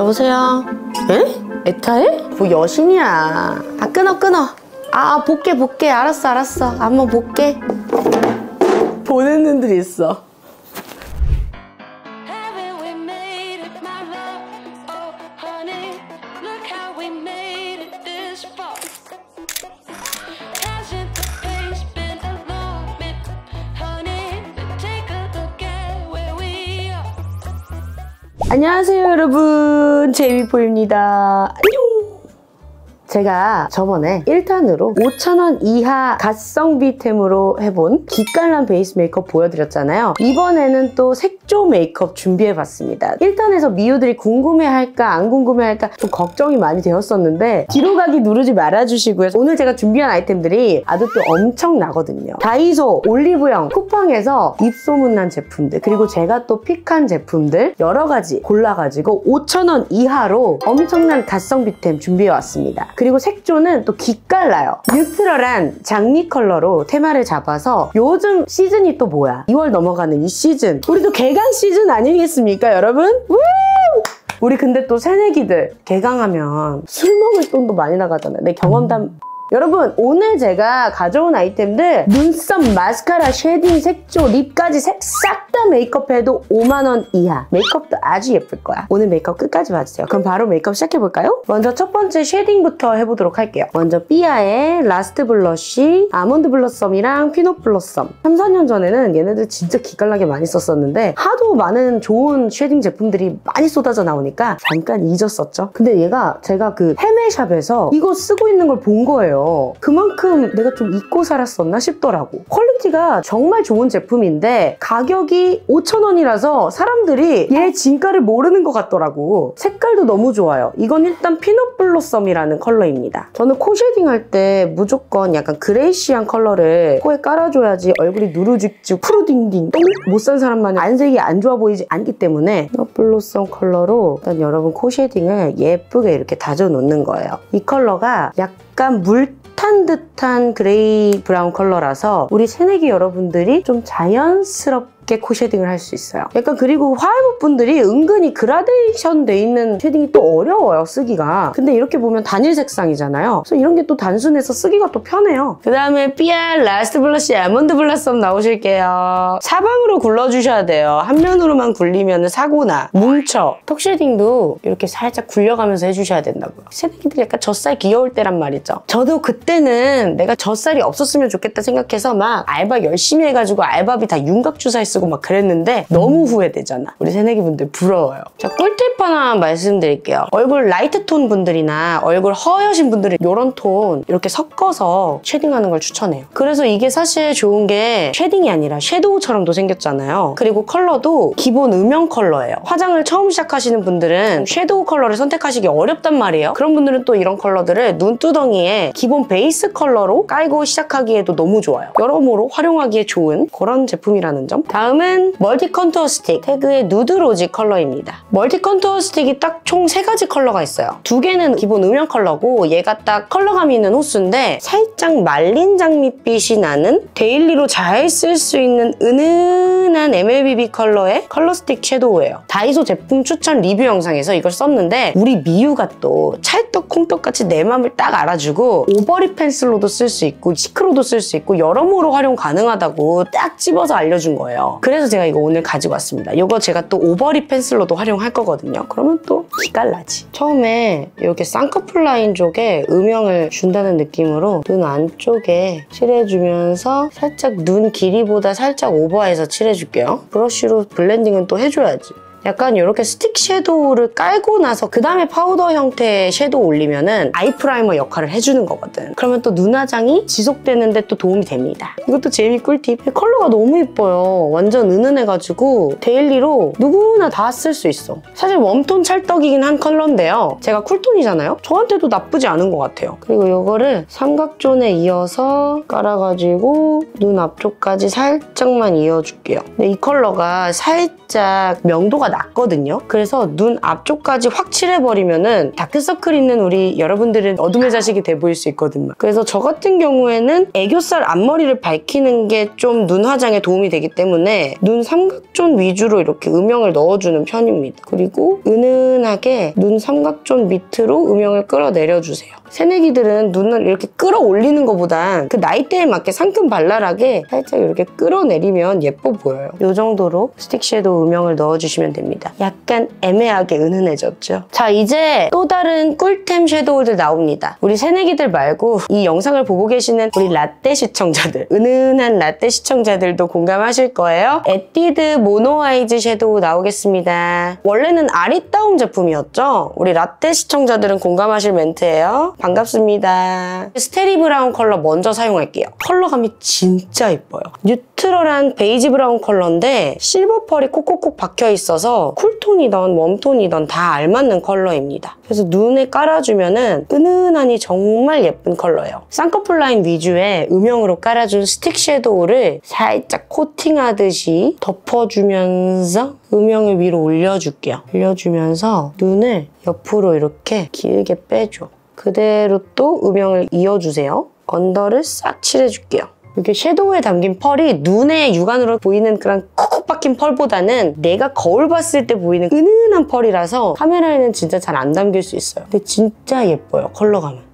여보세요? 에? 에타해? 뭐 여신이야. 아 끊어 끊어. 아 볼게 볼게. 알았어 알았어. 한번 볼게. 보는 눈들이 있어. Oh. 안녕하세요 여러분 제이미포입니다. 안녕 제가 저번에 1탄으로 5,000원 이하 가성비템으로 해본 기깔난 베이스 메이크업 보여드렸잖아요. 이번에는 또 색조 메이크업 준비해봤습니다. 1탄에서 미우들이 궁금해할까 안 궁금해할까 좀 걱정이 많이 되었었는데 뒤로 가기 누르지 말아주시고요. 오늘 제가 준비한 아이템들이 아주 또 엄청나거든요. 다이소, 올리브영, 쿠팡에서 입소문난 제품들 그리고 제가 또 픽한 제품들 여러 가지 골라가지고 5,000원 이하로 엄청난 가성비템 준비해왔습니다. 그리고 색조는 또 기깔나요. 뉴트럴한 장미 컬러로 테마를 잡아서 요즘 시즌이 또 뭐야? 2월 넘어가는 이 시즌. 우리도 개강 시즌 아니겠습니까, 여러분? 우! 우리 근데 또 새내기들 개강하면 술 먹을 돈도 많이 나가잖아요. 내 경험담 여러분 오늘 제가 가져온 아이템들 눈썹, 마스카라, shading, 색조, 립까지 싹다 메이크업해도 5만원 이하. 메이크업도 아주 예쁠 거야. 오늘 메이크업 끝까지 봐주세요. 그럼 바로 메이크업 시작해볼까요? 먼저 첫 번째 shading부터 해보도록 할게요. 먼저 삐아의 라스트 블러쉬 아몬드 블러썸이랑 피넛 블러썸. 3, 4년 전에는 얘네들 진짜 기깔나게 많이 썼었는데 하도 많은 좋은 shading 제품들이 많이 쏟아져 나오니까 잠깐 잊었었죠. 근데 얘가 제가 그 헤메샵에서 이거 쓰고 있는 걸 본 거예요 그만큼 내가 좀 잊고 살았었나 싶더라고. 퀄리티가 정말 좋은 제품인데 가격이 5,000원이라서 사람들이 얘 진가를 모르는 것 같더라고. 색깔도 너무 좋아요. 이건 일단 피넛 블로썸이라는 컬러입니다. 저는 코 shading 할 때 무조건 약간 grayish한 컬러를 코에 깔아줘야지 얼굴이 누르죽죽 푸르딩딩. 똥 못 싼 사람 마냥 안색이 안 좋아 보이지 않기 때문에 피넛 블로썸 컬러로 일단 여러분 코 shading을 예쁘게 이렇게 다져 놓는 거예요. 이 컬러가 약간 물 탄 듯한 gray brown 컬러라서 우리 새내기 여러분들이 좀 자연스럽게 코 shading을 할 수 있어요. 약간 그리고 화알못 분들이 은근히 그라데이션 돼 있는 shading이 또 어려워요, 쓰기가. 근데 이렇게 보면 단일 색상이잖아요. 그래서 이런 게 또 단순해서 쓰기가 또 편해요. 그 다음에 삐아 라스트 블러쉬 아몬드 블러썸 나오실게요. 사방으로 굴러주셔야 돼요. 한 면으로만 굴리면 사고나, 뭉쳐. 턱 shading도 이렇게 살짝 굴려가면서 해주셔야 된다고요. 새내기들이 약간 젖살 귀여울 때란 말이죠. 저도 그때는 내가 젖살이 없었으면 좋겠다 생각해서 막 알바 열심히 해가지고 알바비 다 윤곽주사에 쓰고 막 그랬는데 너무 후회되잖아. 우리 새내기 분들 부러워요. 자, 꿀팁 하나 말씀드릴게요. 얼굴 light tone 분들이나 얼굴 허여신 분들은 이런 톤 이렇게 섞어서 shading하는 걸 추천해요. 그래서 이게 사실 좋은 게 shading이 아니라 shadow처럼도 생겼잖아요. 그리고 컬러도 기본 음영 컬러예요. 화장을 처음 시작하시는 분들은 shadow 컬러를 선택하시기 어렵단 말이에요. 그런 분들은 또 이런 컬러들을 눈두덩이에 기본 베이스 컬러로 깔고 시작하기에도 너무 좋아요. 여러모로 활용하기에 좋은 그런 제품이라는 점. 다음 은 멀티 컨투어 스틱 태그의 누드 로지 컬러입니다. 멀티 컨투어 스틱이 딱 총 세 가지 컬러가 있어요. 두 개는 기본 음영 컬러고 얘가 딱 컬러감 있는 호수인데 살짝 말린 장밋빛이 나는 daily로 잘 쓸 수 있는 은은한 MLBB 컬러의 컬러 스틱 shadow예요. 다이소 제품 추천 리뷰 영상에서 이걸 썼는데 우리 미유가 또 찰떡 콩떡같이 내 맘을 딱 알아주고 overlip pencil로도 쓸 수 있고 cheek로도 쓸 수 있고 여러모로 활용 가능하다고 딱 집어서 알려준 거예요. 그래서 제가 이거 오늘 가지고 왔습니다. 이거 제가 또 overlip pencil로도 활용할 거거든요. 그러면 또 기깔나지. 처음에 이렇게 쌍꺼풀 라인 쪽에 음영을 준다는 느낌으로 눈 안쪽에 칠해주면서 살짝 눈 길이보다 살짝 오버해서 칠해줄게요. 브러쉬로 blending은 또 해줘야지. 약간 이렇게 스틱 shadow를 깔고 나서 그 다음에 파우더 형태의 shadow 올리면은 eye primer 역할을 해주는 거거든. 그러면 또 눈화장이 지속되는데 또 도움이 됩니다. 이것도 재미 꿀팁. 컬러가 너무 예뻐요. 완전 은은해가지고 daily로 누구나 다 쓸 수 있어. 사실 warm tone 찰떡이긴 한 컬러인데요. 제가 cool tone이잖아요. 저한테도 나쁘지 않은 것 같아요. 그리고 이거를 삼각존에 이어서 깔아가지고 눈 앞쪽까지 살짝만 이어줄게요. 근데 이 컬러가 살짝 명도가 낮거든요. 그래서 눈 앞쪽까지 확 칠해버리면은 다크서클 있는 우리 여러분들은 어둠의 자식이 돼 보일 수 있거든요. 그래서 저 같은 경우에는 애교살 앞머리를 밝히는 게 좀 눈 화장에 도움이 되기 때문에 눈 삼각존 위주로 이렇게 음영을 넣어주는 편입니다. 그리고 은은하게 눈 삼각존 밑으로 음영을 끌어내려주세요. 새내기들은 눈을 이렇게 끌어올리는 것보단 그 나이대에 맞게 상큼 발랄하게 살짝 이렇게 끌어내리면 예뻐 보여요. 이 정도로 스틱 shadow 음영을 넣어주시면 됩니다. 약간 애매하게 은은해졌죠. 자 이제 또 다른 꿀템 shadow들 나옵니다. 우리 새내기들 말고 이 영상을 보고 계시는 우리 라떼 시청자들 은은한 라떼 시청자들도 공감하실 거예요. 에뛰드 모노아이즈 섀도우 나오겠습니다. 원래는 아리따움 제품이었죠? 우리 라떼 시청자들은 공감하실 멘트예요. 반갑습니다. 스테리 브라운 컬러 먼저 사용할게요. 컬러감이 진짜 예뻐요. neutral한 beige brown 컬러인데 silver pearl이 콕콕콕 박혀 있어서 쿨톤이던 웜톤이던 다 알맞는 컬러입니다. 그래서 눈에 깔아주면 은 은은하니 정말 예쁜 컬러예요. 쌍꺼풀 라인 위주의 음영으로 깔아준 스틱 shadow를 살짝 코팅하듯이 덮어주면서 음영을 위로 올려줄게요. 올려주면서 눈을 옆으로 이렇게 길게 빼줘. 그대로 또 음영을 이어주세요. 언더를 싹 칠해줄게요. 이렇게 섀도우에 담긴 펄이 눈에 육안으로 보이는 그런 콕콕 박힌 펄보다는 내가 거울 봤을 때 보이는 은은한 펄이라서 카메라에는 진짜 잘 안 담길 수 있어요. 근데 진짜 예뻐요, 컬러감은.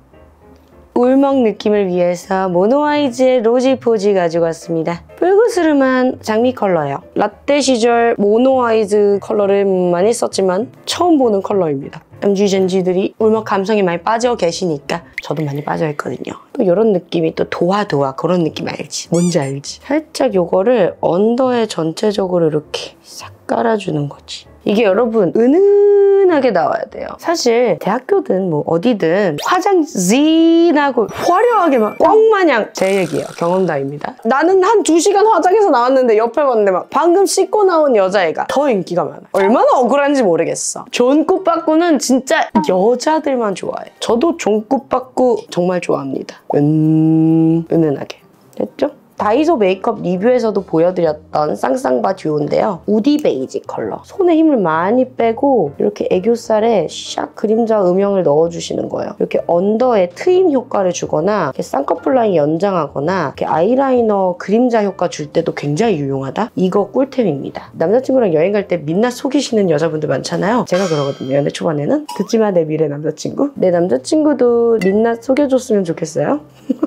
울먹 느낌을 위해서 모노아이즈의 로지 포지 가지고 왔습니다. 붉으스름한 장미 컬러예요. 라떼 시절 모노아이즈 컬러를 많이 썼지만 처음 보는 컬러입니다. MG 젠지들이 울먹 감성에 많이 빠져 계시니까 저도 많이 빠져 있거든요. 또 이런 느낌이 또 도화도화 그런 느낌 알지? 뭔지 알지? 살짝 요거를 언더에 전체적으로 이렇게 싹 깔아주는 거지. 이게 여러분 은은하게 나와야 돼요. 사실 대학교든 뭐 어디든 화장 진하고 화려하게 막 꽝마냥 제 얘기예요. 경험담입니다. 나는 한 두시간 화장해서 나왔는데 옆에 봤는데 막 방금 씻고 나온 여자애가 더 인기가 많아. 얼마나 억울한지 모르겠어. 존꼴밤꾸는 진짜 여자들만 좋아해. 저도 존꼴밤꾸 정말 좋아합니다. 은... 은은하게. 됐죠? 다이소 메이크업 리뷰에서도 보여드렸던 쌍쌍바 듀오인데요. 우디 베이지 컬러. 손에 힘을 많이 빼고 이렇게 애교살에 샥 그림자 음영을 넣어주시는 거예요. 이렇게 언더에 트임 효과를 주거나 이렇게 쌍꺼풀 라인 연장하거나 이렇게 아이라이너 그림자 효과 줄 때도 굉장히 유용하다? 이거 꿀템입니다. 남자친구랑 여행 갈 때 민낯 속이시는 여자분들 많잖아요. 제가 그러거든요. 연애 초반에는. 듣지마 내 미래 남자친구. 내 남자친구도 민낯 속여줬으면 좋겠어요.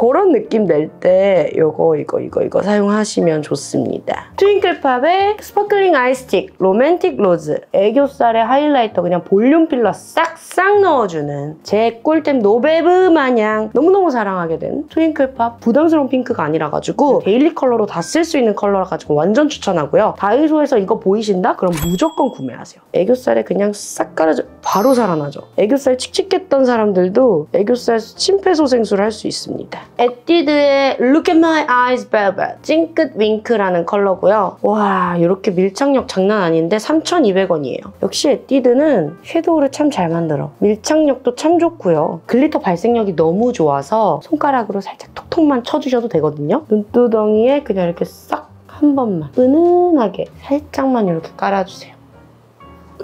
그런 느낌 낼때 이거 이거 이거 이거 사용하시면 좋습니다. 트윙클팝의 스파클링 아이스틱 로맨틱 로즈 애교살에 하이라이터 그냥 볼륨 필러 싹싹 넣어주는 제 꿀템 노베브 마냥 너무너무 사랑하게 된 트윙클팝 부담스러운 핑크가 아니라 가지고 데일리 컬러로 다 쓸 수 있는 컬러라 가지고 완전 추천하고요. 다이소에서 이거 보이신다? 그럼 무조건 구매하세요. 애교살에 그냥 싹 깔아줘 바로 살아나죠. 애교살 칙칙했던 사람들도 애교살 심폐소생술을 할 수 있습니다. 에뛰드의 Look at my eyes velvet 찡긋 윙크라는 컬러고요. 와 이렇게 밀착력 장난 아닌데 3,200원이에요. 역시 에뛰드는 섀도우를 참 잘 만들어. 밀착력도 참 좋고요. 글리터 발색력이 너무 좋아서 손가락으로 살짝 톡톡만 쳐주셔도 되거든요. 눈두덩이에 그냥 이렇게 싹 한 번만 은은하게 살짝만 이렇게 깔아주세요.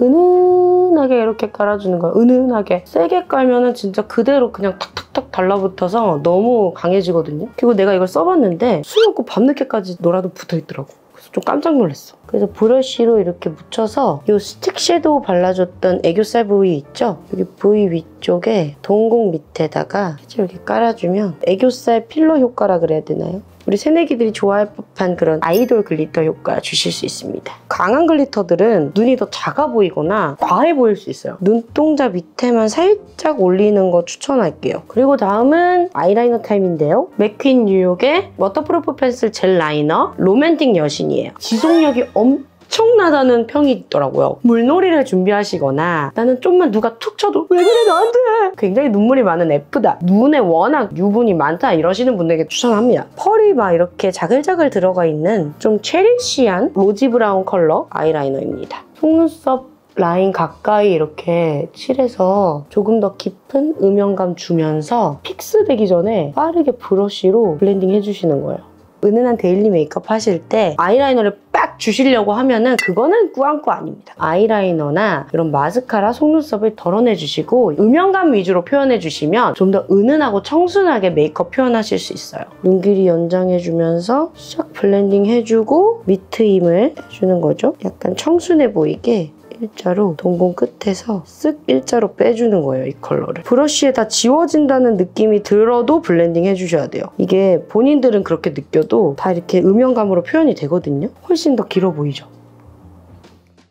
은은하게 이렇게 깔아주는 거예요. 은은하게. 세게 깔면은 진짜 그대로 그냥 탁탁탁 달라붙어서 너무 강해지거든요. 그리고 내가 이걸 써봤는데 술 먹고 밤늦게까지 놀아도 붙어있더라고. 그래서 좀 깜짝 놀랐어. 그래서 브러쉬로 이렇게 묻혀서 이 스틱 섀도우 발라줬던 애교살 부위 있죠? 여기 부위 위쪽에 동공 밑에다가 이렇게 깔아주면 애교살 필러 효과라 그래야 되나요? 우리 새내기들이 좋아할 법한 그런 아이돌 글리터 효과 주실 수 있습니다. 강한 글리터들은 눈이 더 작아 보이거나 과해 보일 수 있어요. 눈동자 밑에만 살짝 올리는 거 추천할게요. 그리고 다음은 아이라이너 타임인데요. 맥퀸 뉴욕의 워터프루프 펜슬 젤 라이너 로맨틱 여신이에요. 지속력이 엄청 나다는 평이 있더라고요. 물놀이를 준비하시거나 나는 좀만 누가 툭 쳐도 왜 그래 나한테 굉장히 눈물이 많은 F다. 눈에 워낙 유분이 많다 이러시는 분들에게 추천합니다. 펄이 막 이렇게 자글자글 들어가 있는 좀 cherryish한 로지 브라운 컬러 아이라이너입니다. 속눈썹 라인 가까이 이렇게 칠해서 조금 더 깊은 음영감 주면서 픽스 되기 전에 빠르게 브러쉬로 블렌딩 해주시는 거예요. 은은한 데일리 메이크업 하실 때 아이라이너를 빡 주시려고 하면은 그거는 꾸안꾸 아닙니다. 아이라이너나 이런 마스카라, 속눈썹을 덜어내 주시고 음영감 위주로 표현해 주시면 좀 더 은은하고 청순하게 메이크업 표현하실 수 있어요. 눈 길이 연장해주면서 샥 블렌딩 해주고 밑트임을 해주는 거죠. 약간 청순해 보이게 일자로 동공 끝에서 쓱 일자로 빼주는 거예요, 이 컬러를. 브러쉬에 다 지워진다는 느낌이 들어도 블렌딩 해주셔야 돼요. 이게 본인들은 그렇게 느껴도 다 이렇게 음영감으로 표현이 되거든요. 훨씬 더 길어 보이죠?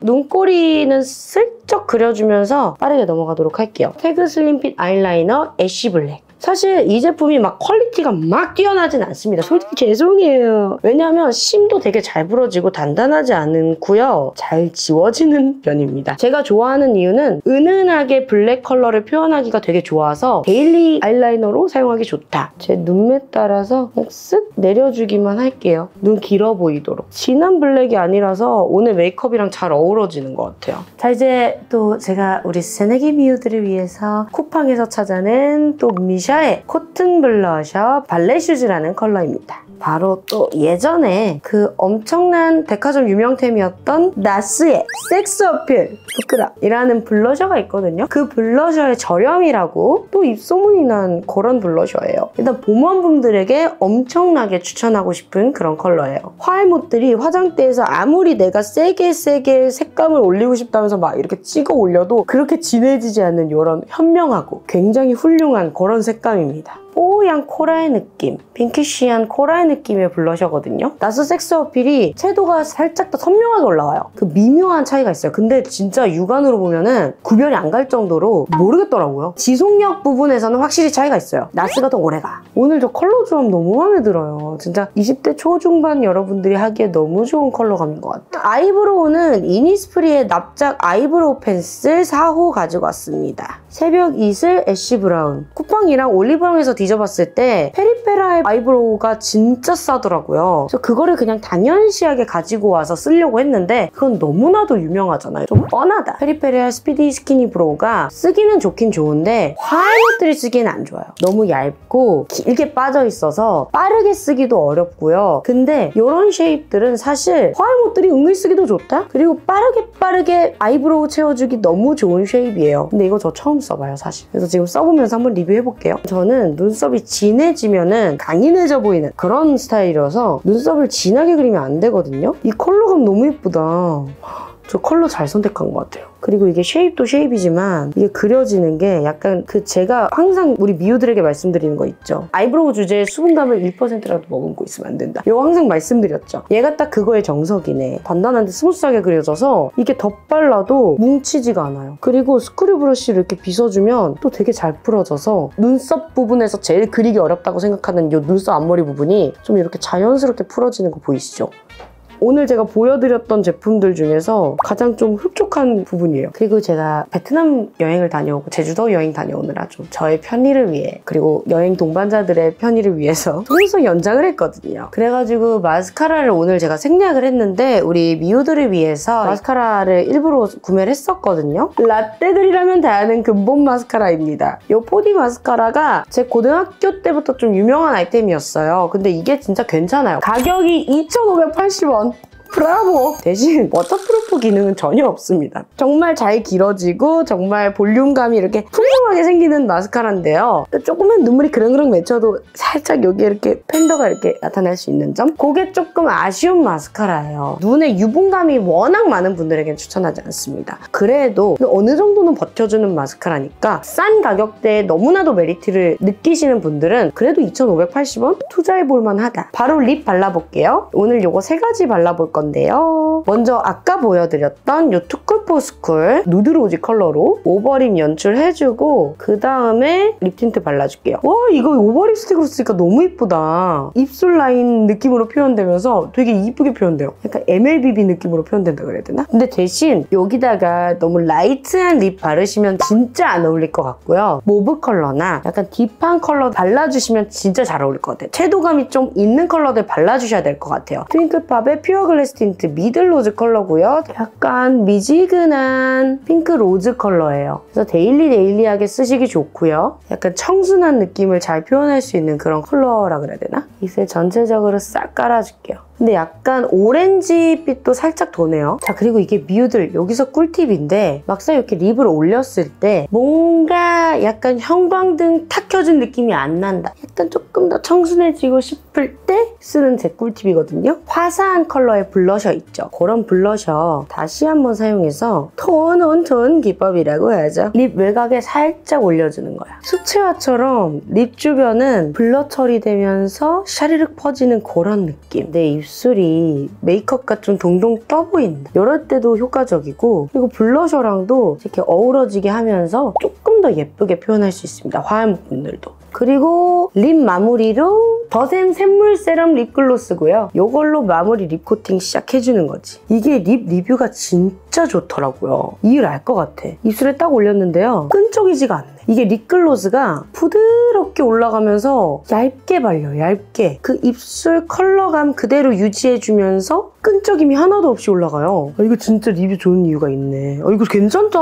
눈꼬리는 슬쩍 그려주면서 빠르게 넘어가도록 할게요. 태그 슬림핏 아이라이너 애쉬 블랙. 사실 이 제품이 막 퀄리티가 막 뛰어나진 않습니다. 솔직히 죄송해요. 왜냐하면 심도 되게 잘 부러지고 단단하지 않고요. 잘 지워지는 편입니다. 제가 좋아하는 이유는 은은하게 블랙 컬러를 표현하기가 되게 좋아서 데일리 아이라이너로 사용하기 좋다. 제 눈매 따라서 쓱 내려주기만 할게요. 눈 길어 보이도록. 진한 블랙이 아니라서 오늘 메이크업이랑 잘 어우러지는 것 같아요. 자 이제 또 제가 우리 새내기 미우들을 위해서 쿠팡에서 찾아낸 또 미샤의 코튼 블러셔 발레 슈즈라는 컬러입니다. 바로 또 예전에 그 엄청난 백화점 유명템이었던 나스의 섹스 어필 블러셔라는 블러셔가 있거든요. 그 블러셔의 저렴이라고 또 입소문이 난 그런 블러셔예요. 일단 봄웜분들에게 엄청나게 추천하고 싶은 그런 컬러예요. 화알못들이 화장대에서 아무리 내가 세게 세게 색감을 올리고 싶다면서 막 이렇게 찍어 올려도 그렇게 진해지지 않는 이런 현명하고 굉장히 훌륭한 그런 색감입니다. 뽀얀 코랄 느낌, pinkish한 코랄 느낌의 블러셔거든요. 나스 섹스 어필이 채도가 살짝 더 선명하게 올라와요. 그 미묘한 차이가 있어요. 근데 진짜 육안으로 보면은 구별이 안 갈 정도로 모르겠더라고요. 지속력 부분에서는 확실히 차이가 있어요. 나스가 더 오래가. 오늘 저 컬러 조합 너무 마음에 들어요. 진짜 20대 초중반 여러분들이 하기에 너무 좋은 컬러감인 것 같아요. 아이브로우는 이니스프리의 납작 아이브로우 펜슬 4호 가지고 왔습니다. 새벽 이슬 애쉬 브라운. 쿠팡이랑 올리브영에서 뒤져봤을 때 페리페라의 아이브로우가 진짜 싸더라고요. 그래서 그거를 그냥 당연시하게 가지고 와서 쓰려고 했는데 그건 너무나도 유명하잖아요. 좀 뻔하다. 페리페라 스피디 스키니 브로우가 쓰기는 좋긴 좋은데 화알못들이 쓰기는 안 좋아요. 너무 얇고 길게 빠져 있어서 빠르게 쓰기도 어렵고요. 근데 이런 shape들은 사실 화알못들이 은근 쓰기도 좋다? 그리고 빠르게 빠르게 아이브로우 채워주기 너무 좋은 shape이에요. 근데 이거 저 처음 써봐요, 사실. 그래서 지금 써보면서 한번 리뷰해볼게요. 저는 눈썹이 진해지면은 강인해져 보이는 그런 스타일이어서 눈썹을 진하게 그리면 안 되거든요. 이 컬러감 너무 예쁘다. 저 컬러 잘 선택한 것 같아요. 그리고 이게 shape도 shape이지만 이게 그려지는 게 약간 그 제가 항상 우리 미우들에게 말씀드리는 거 있죠. 아이브로우 주제에 수분감을 1%라도 머금고 있으면 안 된다. 이거 항상 말씀드렸죠. 얘가 딱 그거의 정석이네. 단단한데 smooth하게 그려져서 이게 덧발라도 뭉치지가 않아요. 그리고 스크류 브러쉬를 이렇게 빗어주면 또 되게 잘 풀어져서 눈썹 부분에서 제일 그리기 어렵다고 생각하는 이 눈썹 앞머리 부분이 좀 이렇게 자연스럽게 풀어지는 거 보이시죠? 오늘 제가 보여드렸던 제품들 중에서 가장 좀 흡족한 부분이에요. 그리고 제가 베트남 여행을 다녀오고 제주도 여행 다녀오느라 좀 저의 편의를 위해 그리고 여행 동반자들의 편의를 위해서 속눈썹 연장을 했거든요. 그래가지고 마스카라를 오늘 제가 생략을 했는데 우리 미우들을 위해서 마스카라를 일부러 구매를 했었거든요. 라떼들이라면 다 아는 근본 마스카라입니다. 이 포디 마스카라가 제 고등학교 때부터 좀 유명한 아이템이었어요. 근데 이게 진짜 괜찮아요. 가격이 2,580원. 브라보! 대신 워터프루프 기능은 전혀 없습니다. 정말 잘 길어지고 정말 볼륨감이 이렇게 풍성하게 생기는 마스카라인데요. 조금만 눈물이 그렁그렁 맺혀도 살짝 여기 이렇게 팬더가 이렇게 나타날 수 있는 점? 그게 조금 아쉬운 마스카라예요. 눈에 유분감이 워낙 많은 분들에겐 추천하지 않습니다. 그래도 어느 정도는 버텨주는 마스카라니까 싼 가격대에 너무나도 메리트를 느끼시는 분들은 그래도 2,580원 투자해볼 만하다. 바로 립 발라볼게요. 오늘 요거 세 가지 발라볼 건데요. 먼저 아까 보여드렸던 이 투쿨포스쿨 nude rosy 컬러로 over lip 연출해주고 그 다음에 립 틴트 발라줄게요. 와 이거 over lip 스틱으로 쓰니까 너무 이쁘다. 입술 라인 느낌으로 표현되면서 되게 이쁘게 표현돼요. 약간 MLBB 느낌으로 표현된다 그래야 되나? 근데 대신 여기다가 너무 light한 립 바르시면 진짜 안 어울릴 것 같고요. mauve 컬러나 약간 deep한 컬러 발라주시면 진짜 잘 어울릴 것 같아요. 채도감이 좀 있는 컬러들 발라주셔야 될 것 같아요. 트윙클팝의 퓨어 글래스 페어레스 틴트 middle rose 컬러고요. 약간 미지근한 핑크 로즈 컬러예요. 그래서 daily daily하게 쓰시기 좋고요. 약간 청순한 느낌을 잘 표현할 수 있는 그런 컬러라 그래야 되나? 입술 전체적으로 싹 깔아줄게요. 근데 약간 오렌지빛도 살짝 도네요. 자 그리고 이게 미우들 여기서 꿀팁인데 막상 이렇게 립을 올렸을 때 뭔가 약간 형광등 탁 켜진 느낌이 안 난다. 약간 조금 더 청순해지고 싶을 때 쓰는 제 꿀팁이거든요. 화사한 컬러의 블러셔 있죠. 그런 블러셔 다시 한번 사용해서 tone on tone 기법이라고 하죠. 립 외곽에 살짝 올려주는 거야. 수채화처럼 립 주변은 blur 처리되면서 샤르륵 퍼지는 그런 느낌. 내 입술이 메이크업과 좀 동동 떠 보인다. 이럴 때도 효과적이고 그리고 블러셔랑도 이렇게 어우러지게 하면서 조금 더 예쁘게 표현할 수 있습니다. 화한 분들도. 그리고 립 마무리로 더샘 샘물 세럼 립글로스고요. 이걸로 마무리 립 코팅 시작해주는 거지. 이게 립 리뷰가 진짜 좋더라고요. 이유를 알 것 같아. 입술에 딱 올렸는데요. 끈적이지가 않네. 이게 립글로스가 부드럽게 올라가면서 얇게 발려, 얇게. 그 입술 컬러감 그대로 유지해주면서 끈적임이 하나도 없이 올라가요. 아, 이거 진짜 리뷰 좋은 이유가 있네. 아, 이거 괜찮다.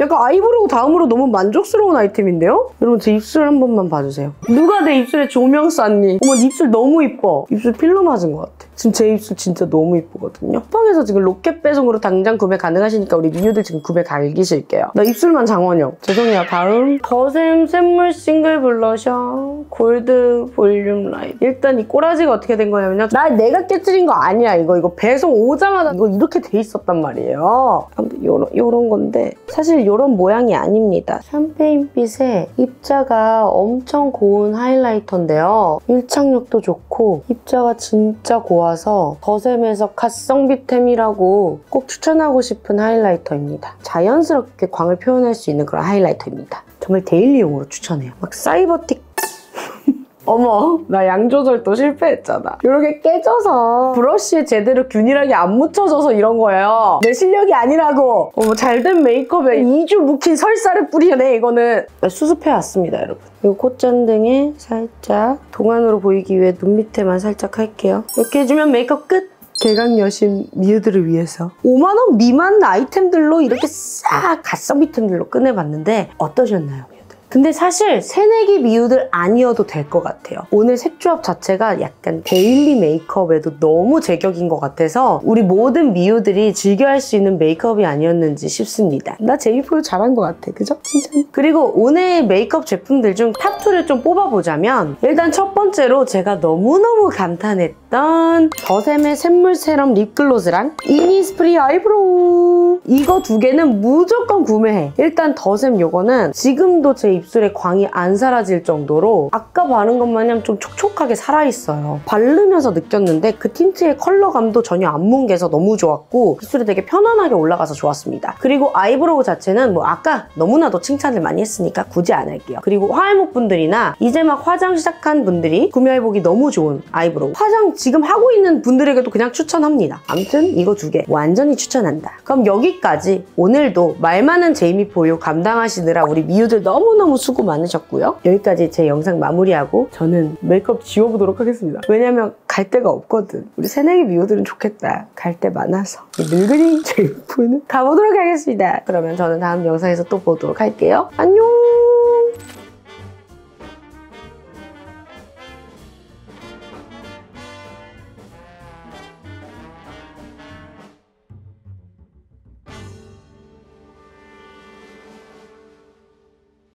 약간 아이브로우 다음으로 너무 만족스러운 아이템인데요? 여러분 제 입술 한 번만 봐주세요. 누가 내 입술에 조명 쐈니? 어머 네 입술 너무 이뻐. 입술 필러 맞은 것 같아. 지금 제 입술 진짜 너무 이쁘거든요. 쿠팡에서 지금 로켓 배송으로 당장 구매 가능하시니까 우리 미우들 지금 구매 갈기실게요. 나 입술만 장원영. 죄송해요. 다음 더샘 샘물 싱글 블러셔 gold volume light. 일단 이 꼬라지가 어떻게 된 거냐면요. 나 내가 깨뜨린 거 아니야. 이거 이거 배송 오자마자 이거 이렇게 돼 있었단 말이에요. 아무튼 요런 요런 건데 사실 요런 모양이 아닙니다. 샴페인빛에 입자가 엄청 고운 하이라이터인데요. 밀착력도 좋고 입자가 진짜 고와서 더샘에서 갓성비템이라고 꼭 추천하고 싶은 하이라이터입니다. 자연스럽게 광을 표현할 수 있는 그런 하이라이터입니다. 정말 daily용으로 추천해요. 막 cyber틱. 어머 나 양 조절 또 실패했잖아. 이렇게 깨져서 브러쉬에 제대로 균일하게 안 묻혀져서 이런 거예요. 내 실력이 아니라고. 어머 잘된 메이크업에 2주 묵힌 설사를 뿌리네 이거는. 수습해왔습니다 여러분. 이 콧잔등에 살짝 동안으로 보이기 위해 눈 밑에만 살짝 할게요. 이렇게 해주면 메이크업 끝 개강 여신 미우들을 위해서 5만 원 미만 아이템들로 이렇게 싹 갓성비템들로 꺼내봤는데 어떠셨나요? 근데 사실 새내기 미우들 아니어도 될 것 같아요. 오늘 색조합 자체가 약간 daily 메이크업에도 너무 제격인 것 같아서 우리 모든 미우들이 즐겨 할 수 있는 메이크업이 아니었는지 싶습니다. 나 J for you 잘한 것 같아. 그죠? 진짜. 그리고 오늘 메이크업 제품들 중 top 2를 좀 뽑아보자면 일단 첫 번째로 제가 너무너무 감탄했던 더샘의 샘물 세럼 립글로즈랑 이니스프리 아이브로우 이거 두 개는 무조건 구매해. 일단 더샘 요거는 지금도 제 입술에 광이 안 사라질 정도로 아까 바른 것 마냥 좀 촉촉하게 살아있어요. 바르면서 느꼈는데 그 틴트의 컬러감도 전혀 안 뭉개서 너무 좋았고 입술이 되게 편안하게 올라가서 좋았습니다. 그리고 아이브로우 자체는 뭐 아까 너무나도 칭찬을 많이 했으니까 굳이 안 할게요. 그리고 화알못 분들이나 이제 막 화장 시작한 분들이 구매해보기 너무 좋은 아이브로우. 화장 지금 하고 있는 분들에게도 그냥 추천합니다. 아무튼 이거 두 개 완전히 추천한다. 그럼 여기까지 오늘도 말 많은 제이미 포유 감당하시느라 우리 미우들 너무너무 수고 많으셨고요. 여기까지 제 영상 마무리하고 저는 메이크업 지워보도록 하겠습니다. 왜냐면 갈 데가 없거든. 우리 새내기 미우들은 좋겠다. 갈 데 많아서. 늙은이 제이미 포유는 가보도록 하겠습니다. 그러면 저는 다음 영상에서 또 보도록 할게요. 안녕!